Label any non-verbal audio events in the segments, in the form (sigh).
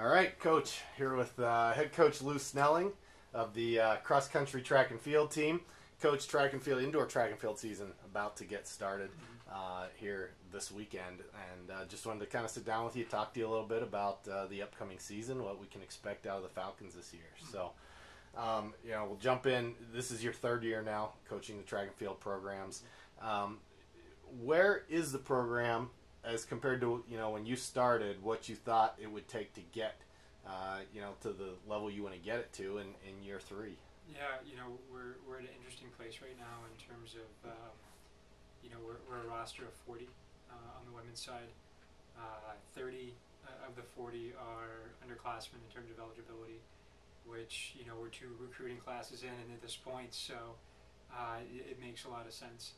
All right, Coach, here with uh, head coach Lou Snelling of the uh, cross country track and field team. Coach, track and field, indoor track and field season about to get started uh, here this weekend. And uh, just wanted to kind of sit down with you, talk to you a little bit about uh, the upcoming season, what we can expect out of the Falcons this year. So, um, you know, we'll jump in. This is your third year now coaching the track and field programs. Um, where is the program as compared to you know when you started? What you thought it would take to get uh, you know to the level you want to get it to in, in year three? Yeah, you know we're we're at an interesting place right now in terms of um, you know we're, we're a roster of 40 uh, on the women's side. Uh, 30 of the 40 are underclassmen in terms of eligibility, which you know we're two recruiting classes in, and at this point, so uh, it, it makes a lot of sense.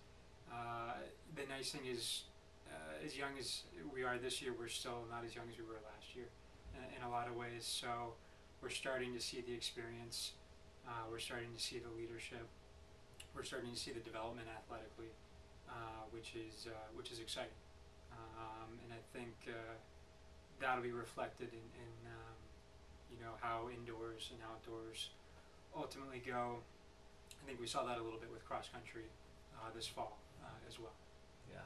Uh, the nice thing is, uh, as young as we are this year, we're still not as young as we were last year in, in a lot of ways. So we're starting to see the experience. Uh, we're starting to see the leadership. We're starting to see the development athletically, uh, which is uh, which is exciting. Um, and I think uh, that'll be reflected in, in um, you know how indoors and outdoors ultimately go. I think we saw that a little bit with cross country uh, this fall uh, as well. Yeah.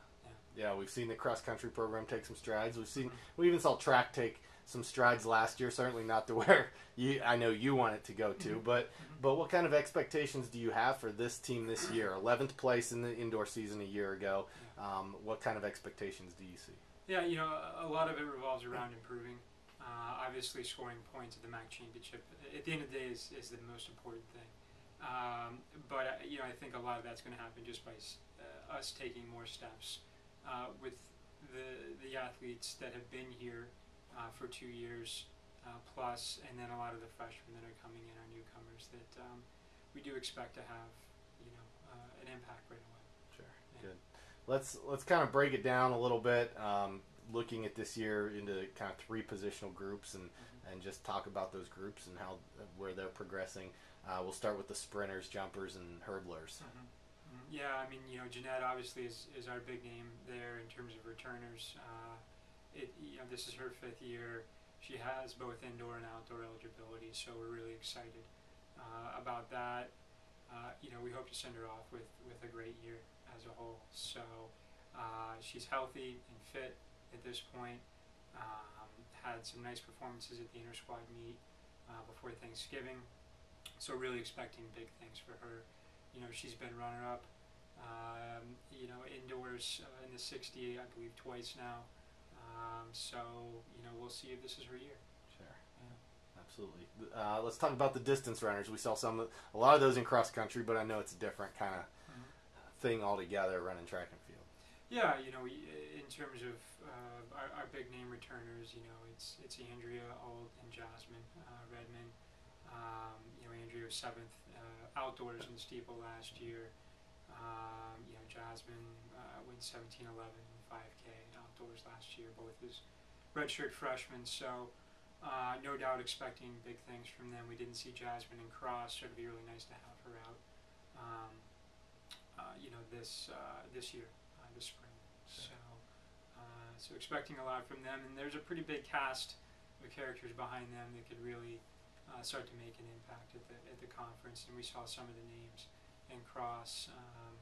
Yeah. We've seen the cross country program take some strides. We've seen we even saw track take some strides last year. Certainly not to (laughs) where you I know you want it to go to, but but what kind of expectations do you have for this team this year? Eleventh place in the indoor season a year ago. Um, what kind of expectations do you see? Yeah, you know, a lot of it revolves around improving. Uh, obviously, scoring points at the MAC championship at the end of the day is, is the most important thing. Um, but uh, you know, I think a lot of that's going to happen just by uh, us taking more steps uh, with the the athletes that have been here uh, for two years uh, plus, and then a lot of the freshmen that are coming in, our newcomers that um, we do expect to have, you know, an impact right away. Sure. Good. Let's let's kind of break it down a little bit. Um, looking at this year into kind of three positional groups and and just talk about those groups and how where they're progressing. Uh, we'll start with the sprinters, jumpers, and hurdlers. Mhm. Yeah, I mean, you know, Jeanette obviously is, is our big name there in terms of returners. Uh, it, you know, this is her fifth year. She has both indoor and outdoor eligibility, so we're really excited uh, about that. Uh, you know, we hope to send her off with, with a great year as a whole. So uh, she's healthy and fit at this point. Um, had some nice performances at the inter squad meet uh, before Thanksgiving. So really expecting big things for her. You know, she's been runner up. Um, you know, indoors uh, in the 60, I believe, twice now. Um, so you know, we'll see if this is her year. Sure. Yeah. Absolutely. Uh, let's talk about the distance runners. We saw some, a lot of those in cross country, but I know it's a different kind of thing altogether running track and field. Yeah, you know, in terms of uh, our, our big name returners, you know, it's it's Andrea, Old, and Jasmine uh, Redmond. Um, you know, Andrea was seventh uh, outdoors in the steeple last year. Um, you know, Jasmine uh, went 17, 11, and 5K outdoors last year, both as redshirt freshmen. So, uh, no doubt expecting big things from them. We didn't see Jasmine in cross, so it'd be really nice to have her out. Um, uh, you know, this uh, this year, uh, this spring. So, uh, so expecting a lot from them, and there's a pretty big cast of characters behind them that could really uh, start to make an impact at the at the conference. And we saw some of the names in cross. Um,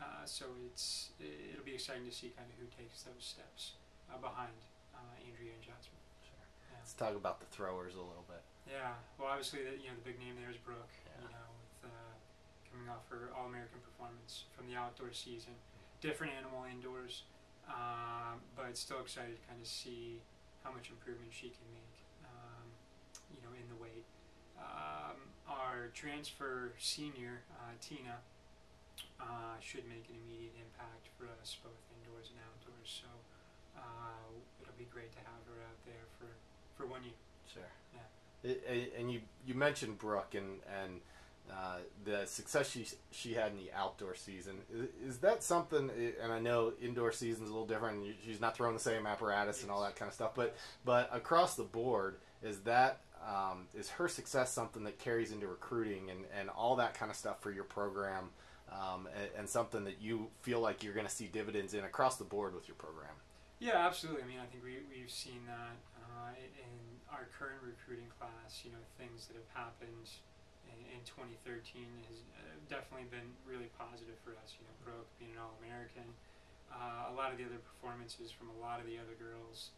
uh, so it's it'll be exciting to see kind of who takes those steps uh, behind uh, Andrea and Jasmine. Sure. Yeah. Let's talk about the throwers a little bit. Yeah, well, obviously, the, you know, the big name there is Brooke. Yeah. You know, with uh, coming off her All-American performance from the outdoor season, different animal indoors, um, but still excited to kind of see how much improvement she can make. Um, you know, in the weight. Um, our transfer senior uh, Tina uh, should make an immediate impact for us both indoors and outdoors. So uh, it'll be great to have her out there for, for one year. Sure. Yeah. It, and you you mentioned Brooke and and uh, the success she she had in the outdoor season. Is, is that something? And I know indoor season's a little different. She's not throwing the same apparatus and all that kind of stuff. But but across the board, is that um, is her success something that carries into recruiting and, and all that kind of stuff for your program, um, and, and something that you feel like you're going to see dividends in across the board with your program? Yeah, absolutely. I mean, I think we we've seen that uh, in our current recruiting class. You know, things that have happened in, in 2013 has uh, definitely been really positive for us. You know, Brooke being an All-American, uh, a lot of the other performances from a lot of the other girls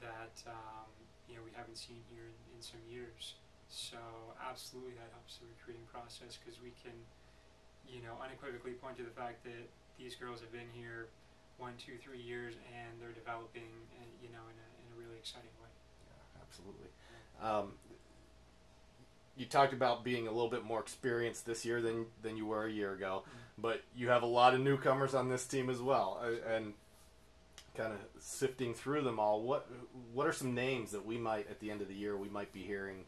that um, you know we haven't seen here in, in some years. So absolutely, that helps the recruiting process because we can, you know, unequivocally point to the fact that these girls have been here one, two, three years, and they're developing, uh, you know, in a, in a really exciting way. Yeah, absolutely. Um, you talked about being a little bit more experienced this year than than you were a year ago, but you have a lot of newcomers on this team as well, uh, and kind of sifting through them all. What what are some names that we might at the end of the year we might be hearing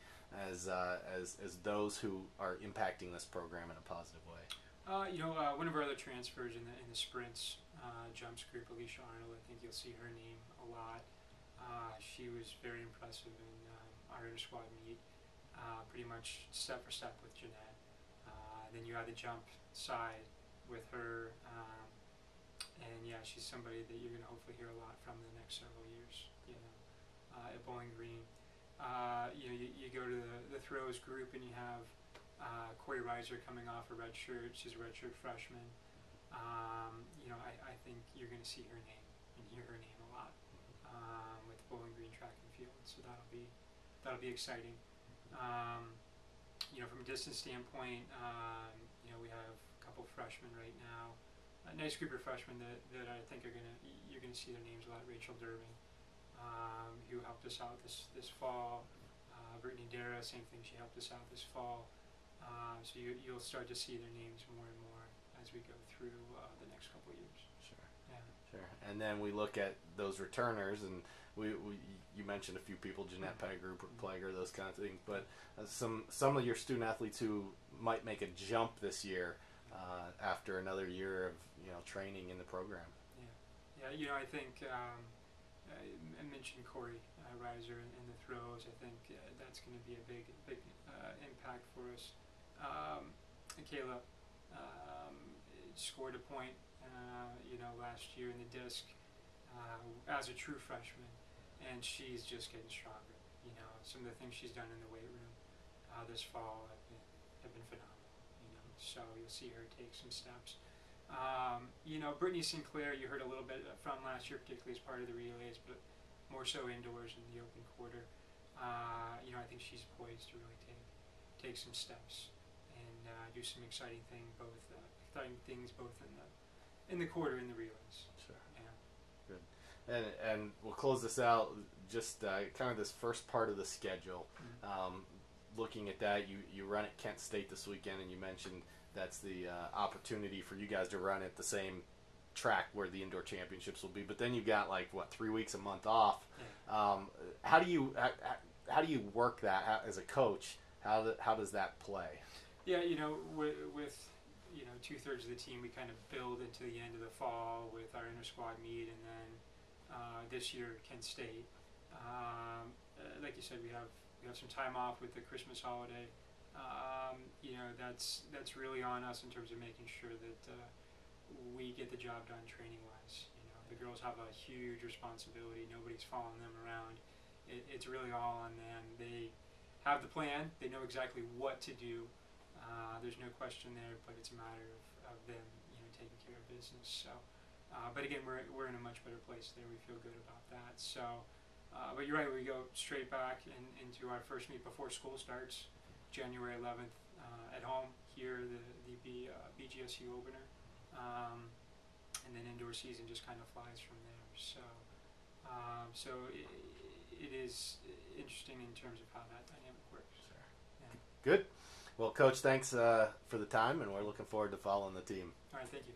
as uh, as as those who are impacting this program in a positive way? Uh, you know, uh, one of our other transfers in the in the sprints uh, jumps group, Alicia Arnold. I think you'll see her name a lot. Uh, she was very impressive in um, our inter squad meet, uh, pretty much step for step with Jeanette. Uh, then you had the jump side with her, um, and yeah, she's somebody that you're going to hopefully hear a lot from in the next several years. You know, uh, at Bowling Green, uh, you know, you, you go to the, the throws group and you have uh, Corey Reiser coming off a red shirt. She's a red shirt freshman. Um, you know, I, I think you're going to see her name and hear her name a lot um, with Bowling Green track and field. So that'll be that'll be exciting. Um, you know, from a distance standpoint, um, you know, we have a couple freshmen right now. A nice group of freshmen that, that I think are gonna you're gonna see their names a lot. Rachel Durbin, um, who helped us out this this fall. Uh, Brittany Dara, same thing. She helped us out this fall. Um, so you, you'll start to see their names more and more as we go through uh, the next couple of years. Sure. Yeah. Sure. And then we look at those returners, and we, we you mentioned a few people, Jeanette Brooke Plager, those kind of things. But uh, some some of your student athletes who might make a jump this year uh, after another year of you know training in the program. Yeah, yeah. you know, I think um, I mentioned Corey uh, Reiser in, in the throws. I think uh, that's going to be a big, big uh, impact for us. Um, Kayla um, scored a point, uh, you know, last year in the disc as a true freshman, and she's just getting stronger. You know, some of the things she's done in the weight room uh, this fall have been, have been phenomenal. You know, so you'll see her take some steps. Um, you know, Brittany Sinclair, you heard a little bit from last year, particularly as part of the relays, but more so indoors in the open quarter. Uh, you know, I think she's poised to really take take some steps and uh, do some exciting thing, both uh, exciting things both in the in the quarter and the relays. Sure. And and we'll close this out. Just uh, kind of this first part of the schedule. Um, looking at that, you you run at Kent State this weekend, and you mentioned that's the uh, opportunity for you guys to run at the same track where the indoor championships will be. But then you've got like what three weeks a month off. Um, how do you how, how do you work that how, as a coach? How do, how does that play? Yeah, you know, with, with you know two thirds of the team, we kind of build into the end of the fall with our inter squad meet, and then uh, this year Kent State. Um, uh, like you said, we have we have some time off with the Christmas holiday. Um, you know, that's that's really on us in terms of making sure that uh, we get the job done training wise. You know, the girls have a huge responsibility. Nobody's following them around. It, it's really all on them. They have the plan. They know exactly what to do. Uh, there's no question there, but it's a matter of, of them, you know, taking care of business. So, uh, but again, we're, we're in a much better place there. We feel good about that. So, uh, but you're right. We go straight back in, into our first meet before school starts, January 11th uh, at home here, the the B, uh, BGSU opener, um, and then indoor season just kind of flies from there. So, um, so it, it is interesting in terms of how that dynamic works. Yeah. Good. Well, coach, thanks uh, for the time, and we're looking forward to following the team. All right. Thank you.